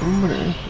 Hombre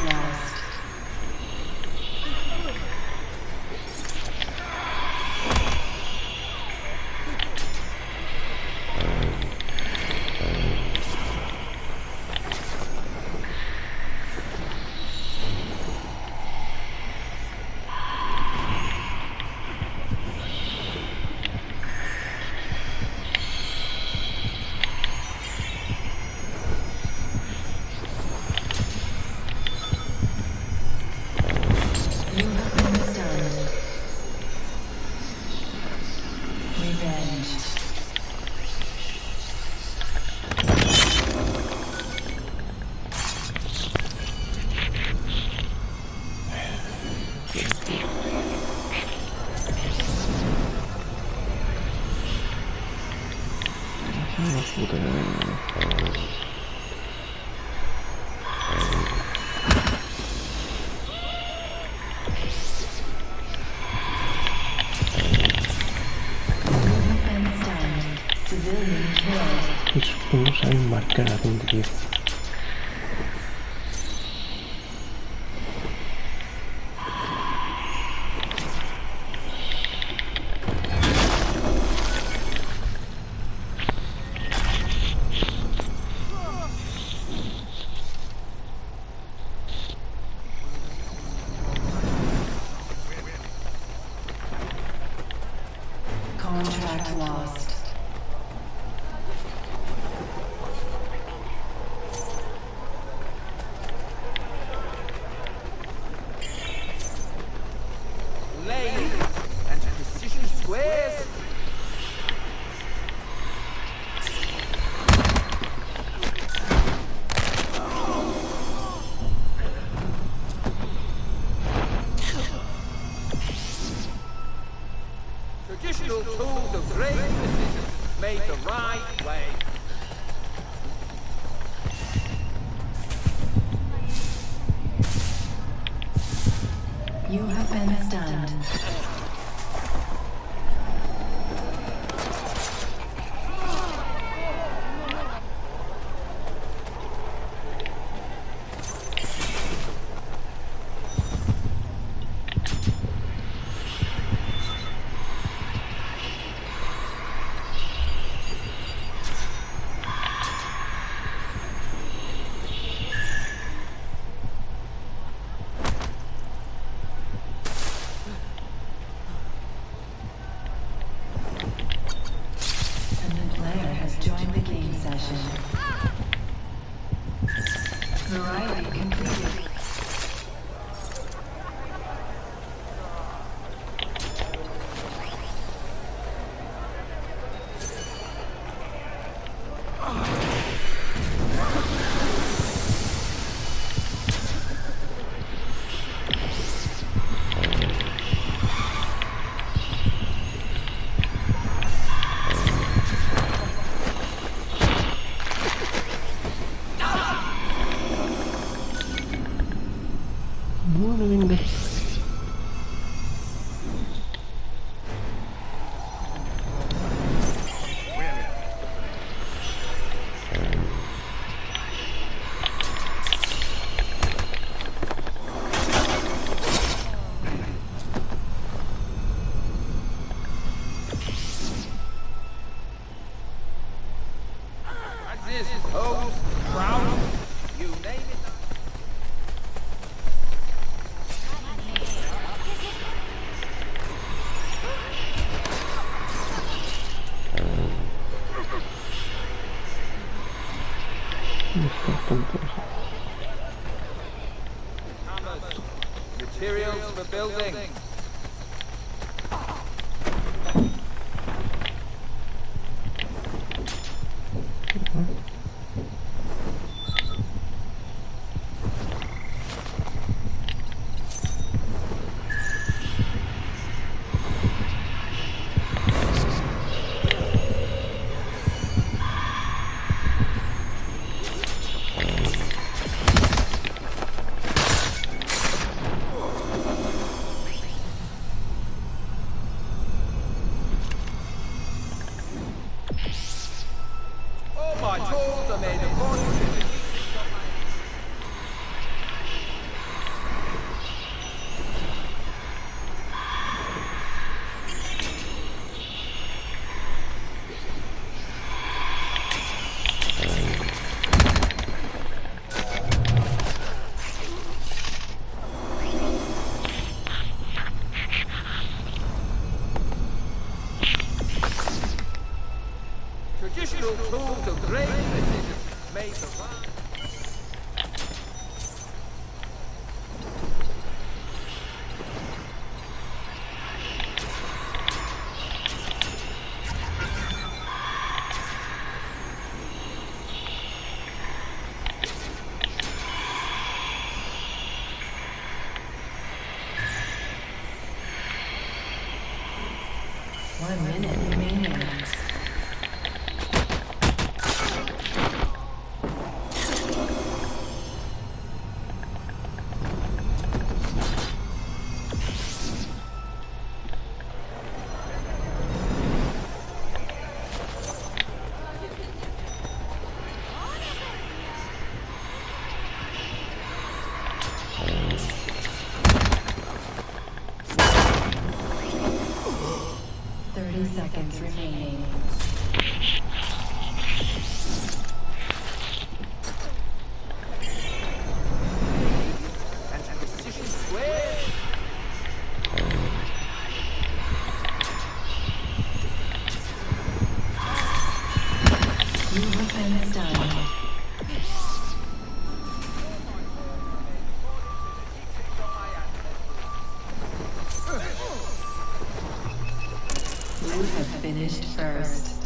Contract y supongamos a enmarcar algún Traditional tools of great precision made the right way. You have been stunned. Materials for building. Traditional tools of great precision made the right. One minute have finished first.